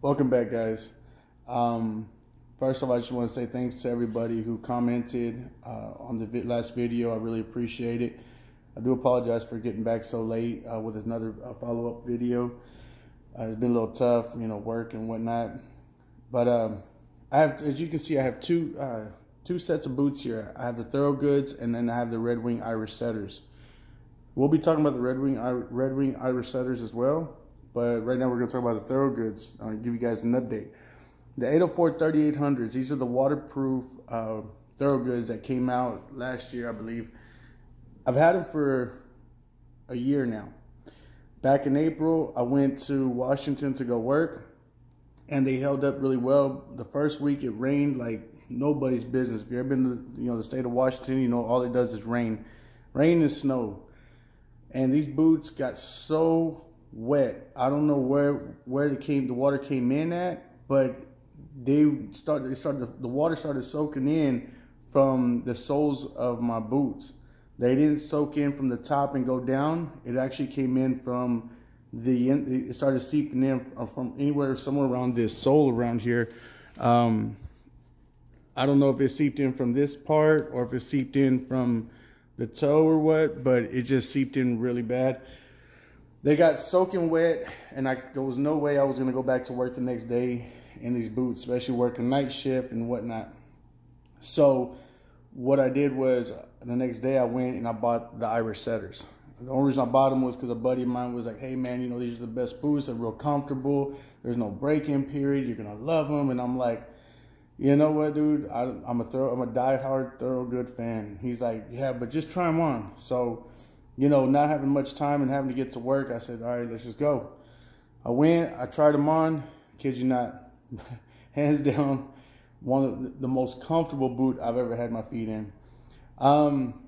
Welcome back, guys. Um, first of all, I just want to say thanks to everybody who commented uh, on the vi- last video. I really appreciate it. I do apologize for getting back so late uh, with another uh, follow up video. Uh, it's been a little tough, you know, work and whatnot. But um, I have, as you can see, I have two uh, two sets of boots here. I have the Thorogoods and then I have the Red Wing Irish Setters. We'll be talking about the Red Wing Red Wing Irish Setters as well. But right now we're going to talk about the Thorogoods. I'll give you guys an update. The 804 3800s, these are the waterproof uh, Thorogoods that came out last year, I believe. I've had them for a year now. Back in April, I went to Washington to go work, and they held up really well. The first week it rained like nobody's business. If you've ever been to you know the state of Washington, you know all it does is rain, rain and snow. And these boots got so wet. I don't know where where they came the water came in at, but they started they started the water started soaking in from the soles of my boots. They didn't soak in from the top and go down. It actually came in from the it started seeping in from anywhere somewhere around this sole around here. Um, I don't know if it seeped in from this part or if it seeped in from the toe or what, but it just seeped in really bad they got soaking wet, and I there was no way I was gonna go back to work the next day in these boots, especially working night shift and whatnot. So what I did was the next day I went and I bought the Irish Setters. The only reason I bought them was because a buddy of mine was like, "Hey man, you know these are the best boots. They're real comfortable. There's no break-in period. You're gonna love them." And I'm like, "You know what, dude? I, am a thorough, I'm a die-hard Thorogood fan." He's like, "Yeah, but just try them on." So you know, not having much time and having to get to work, I said, all right, let's just go. I went, I tried them on, kid you not, hands down, one of the most comfortable boot I've ever had my feet in. Um,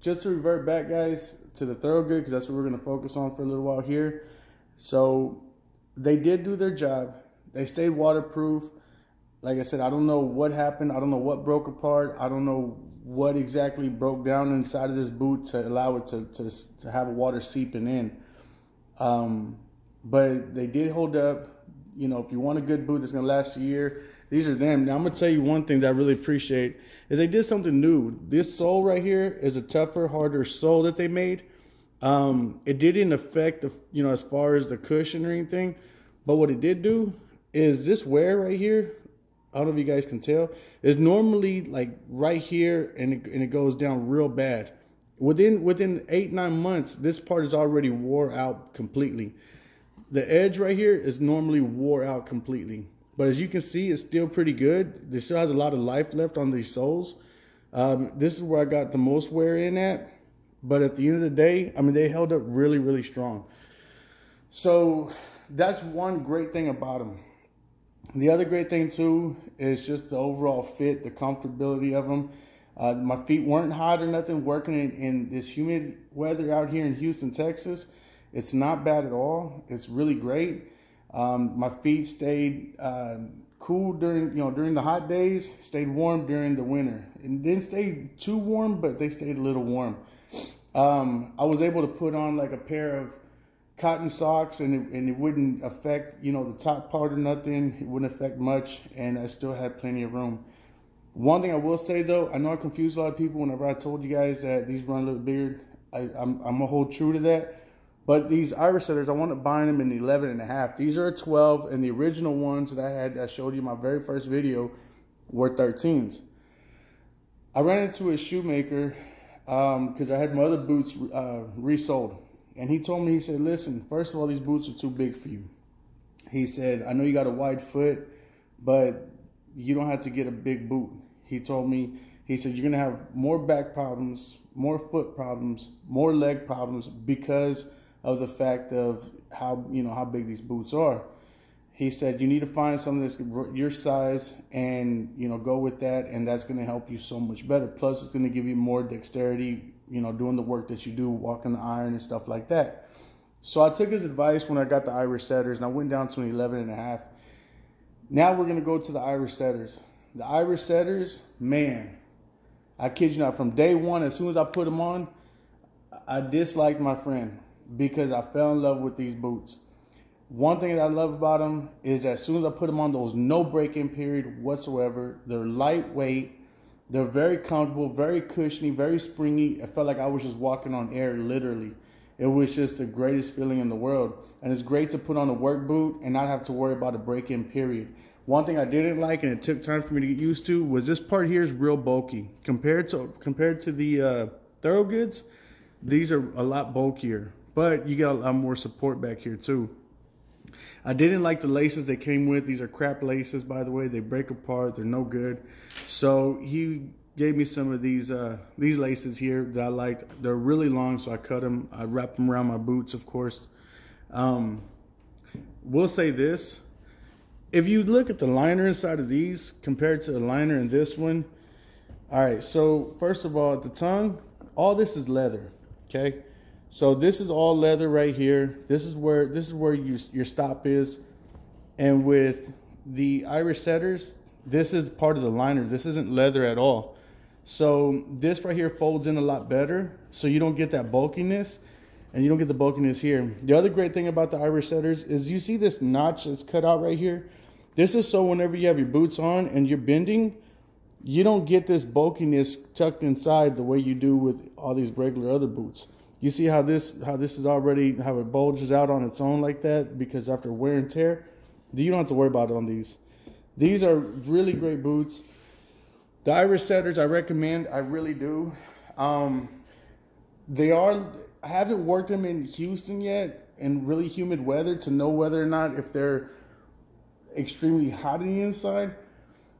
just to revert back, guys, to the Thorogood, because that's what we're going to focus on for a little while here. So they did do their job. They stayed waterproof. Like I said, I don't know what happened. I don't know what broke apart. I don't know what exactly broke down inside of this boot to allow it to, to, to have water seeping in. Um, but they did hold up. You know, if you want a good boot that's going to last a year, these are them. Now, I'm going to tell you one thing that I really appreciate is they did something new. This sole right here is a tougher, harder sole that they made. Um, it didn't affect, the, you know, as far as the cushion or anything. But what it did do is this wear right here I don't know if you guys can tell. It's normally like right here and it, and it goes down real bad. Within within eight nine months, this part is already wore out completely. The edge right here is normally wore out completely, but as you can see, it's still pretty good. This still has a lot of life left on these soles. Um, this is where I got the most wear in at, but at the end of the day, I mean they held up really really strong. So that's one great thing about them. The other great thing too is just the overall fit, the comfortability of them. Uh, my feet weren't hot or nothing. Working in, in, this humid weather out here in Houston, Texas, it's not bad at all. It's really great. Um, my feet stayed uh, cool during you know during the hot days. Stayed warm during the winter. And didn't stay too warm, but they stayed a little warm. Um, I was able to put on like a pair of cotton socks and it, and it wouldn't affect you know the top part or nothing it wouldn't affect much and i still had plenty of room one thing i will say though i know i confused a lot of people whenever i told you guys that these run a little bigger I, I'm, I'm gonna hold true to that but these Irish setters, I want to buy them in the 11 and a half. These are 12, and the original ones that I had, I showed you my very first video, were 13s. I ran into a shoemaker because um, I had my other boots uh, resoled. And he told me, he said, listen, first of all, these boots are too big for you. He said, I know you got a wide foot, but you don't have to get a big boot. He told me, he said, you're going to have more back problems, more foot problems, more leg problems because of the fact of how, you know, how big these boots are. He said, you need to find something that's your size and, you know, go with that. And that's going to help you so much better. Plus, it's going to give you more dexterity you know, doing the work that you do, walking the iron and stuff like that. So I took his advice when I got the Irish setters and I went down to an 11 and a half. Now we're going to go to the Irish setters. The Irish setters, man, I kid you not, from day one, as soon as I put them on, I disliked my friend because I fell in love with these boots. One thing that I love about them is that as soon as I put them on, those no break-in period whatsoever. They're lightweight. They're very comfortable, very cushiony, very springy. I felt like I was just walking on air, literally. It was just the greatest feeling in the world. And it's great to put on a work boot and not have to worry about a break-in period. One thing I didn't like, and it took time for me to get used to, was this part here is real bulky compared to compared to the uh, Thorogoods. These are a lot bulkier, but you get a lot more support back here too. I didn't like the laces they came with. These are crap laces, by the way. They break apart. They're no good. So he gave me some of these uh, these laces here that I liked. They're really long, so I cut them. I wrapped them around my boots, of course. Um, we'll say this if you look at the liner inside of these compared to the liner in this one, all right, so first of all, the tongue, all this is leather, okay? So this is all leather right here. This is where this is where you, your stop is. And with the Irish setters, this is part of the liner. This isn't leather at all. So this right here folds in a lot better. So you don't get that bulkiness and you don't get the bulkiness here. The other great thing about the Irish setters is you see this notch that's cut out right here. This is so whenever you have your boots on and you're bending, you don't get this bulkiness tucked inside the way you do with all these regular other boots. You see how this how this is already how it bulges out on its own like that because after wear and tear, you don't have to worry about it on these. These are really great boots. The Irish setters I recommend, I really do. Um, they are I haven't worked them in Houston yet in really humid weather to know whether or not if they're extremely hot in the inside.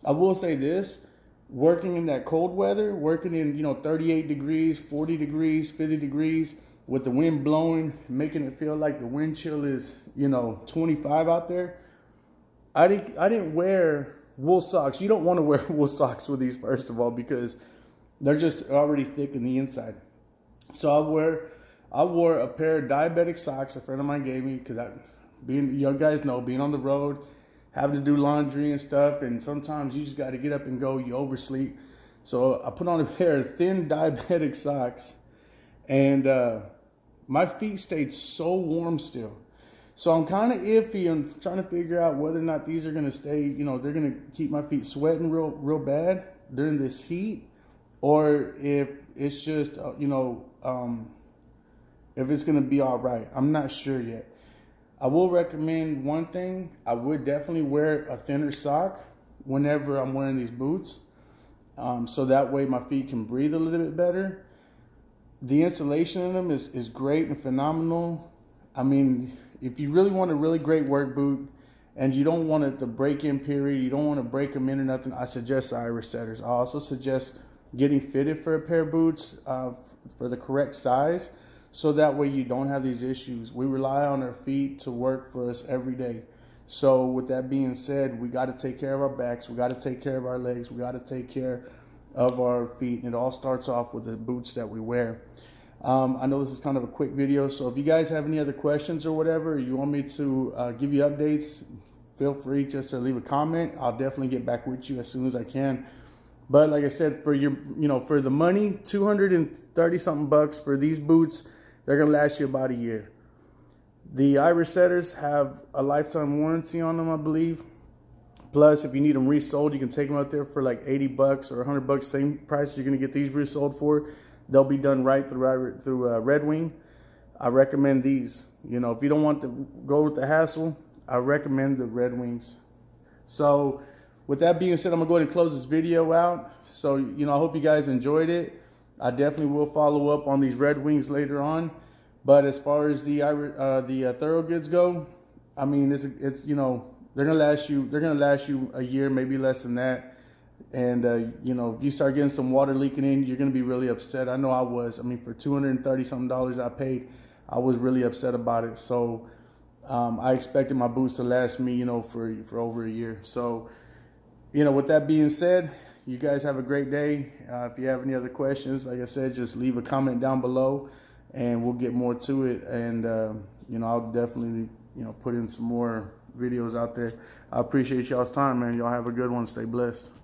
I will say this, working in that cold weather, working in, you know, 38 degrees, 40 degrees, 50 degrees, with the wind blowing, making it feel like the wind chill is, you know, 25 out there. I didn't, I didn't wear wool socks. You don't want to wear wool socks with these, first of all, because they're just already thick in the inside. So I wear, I wore a pair of diabetic socks a friend of mine gave me because I, being, you guys know, being on the road, having to do laundry and stuff, and sometimes you just got to get up and go. You oversleep. So I put on a pair of thin diabetic socks, and uh, my feet stayed so warm still. So I'm kind of iffy on trying to figure out whether or not these are going to stay, you know, they're going to keep my feet sweating real, real bad during this heat, or if it's just, uh, you know, um, if it's going to be all right. I'm not sure yet. I will recommend one thing. I would definitely wear a thinner sock whenever I'm wearing these boots. Um, so that way my feet can breathe a little bit better. The insulation in them is, is great and phenomenal. I mean, if you really want a really great work boot and you don't want it to break in period, you don't want to break them in or nothing, I suggest Irish setters. I also suggest getting fitted for a pair of boots uh, for the correct size so that way you don't have these issues. We rely on our feet to work for us every day. So with that being said, we got to take care of our backs, we got to take care of our legs, we got to take care of our feet, and it all starts off with the boots that we wear. Um, I know this is kind of a quick video, so if you guys have any other questions or whatever, you want me to uh, give you updates, feel free just to leave a comment. I'll definitely get back with you as soon as I can. But like I said, for your, you know, for the money, 230 something bucks for these boots, they're going to last you about a year. The Irish setters have a lifetime warranty on them, I believe. Plus, if you need them resoled, you can take them out there for like 80 bucks or 100 bucks, same price you're going to get these resoled for. They'll be done right through, through uh, Red Wing. I recommend these. You know, if you don't want to go with the hassle, I recommend the Red Wings. So, with that being said, I'm going to go ahead and close this video out. So, you know, I hope you guys enjoyed it. I definitely will follow up on these Red Wings later on. But as far as the uh, the uh, Thorogoods go, I mean, it's it's you know they're gonna last you they're gonna last you a year, maybe less than that. And uh, you know, if you start getting some water leaking in, you're gonna be really upset. I know I was. I mean, for two hundred and thirty something dollars I paid, I was really upset about it. So um, I expected my boots to last me, you know, for for over a year. So you know, with that being said, you guys have a great day. Uh, if you have any other questions, like I said, just leave a comment down below and we'll get more to it. And, uh, you know, I'll definitely, you know, put in some more videos out there. I appreciate y'all's time, man. Y'all have a good one. Stay blessed.